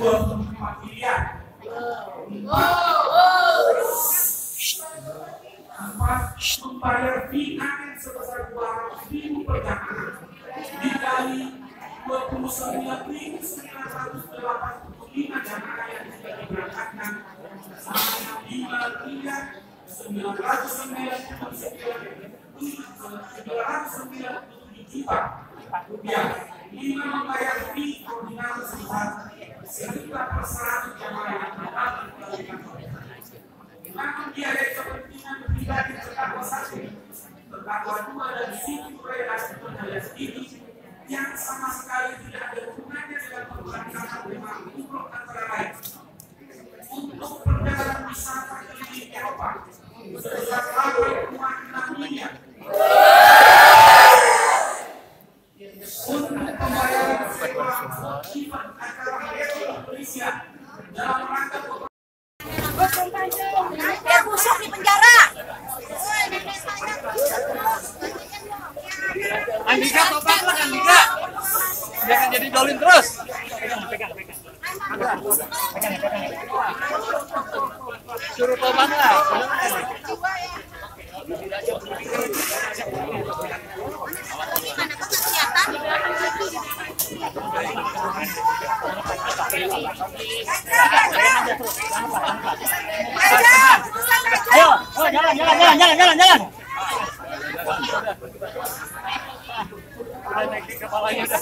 24 miliar. Empat, membayar fee sebesar 200 ribu per jamaah dikali 29.985 jamaah yang sudah diberangkatkan sama 5 miliar 997 juta rupiah. Lima membayar fee koordinator sebesar sejuta per seratus jamaah kantor. Namun biaya kepentingan terdakwa satu, terdakwa dua dan situ yang sama sekali tidak ada hubungannya dengan pemberangkatan memang umroh antara lain. Untuk perjalanan wisata keliling Eropa sebesar 8,6 miliar. Untuk pembayaran sewa akibat Indonesia dalam rangka Biar busuk di penjara. Andika tobatlah Andika. Jangan jadi dolin terus. Suruh tobat Ayo, ayo jalan jalan jalan jalan jalan jalan. Kepalanya udah.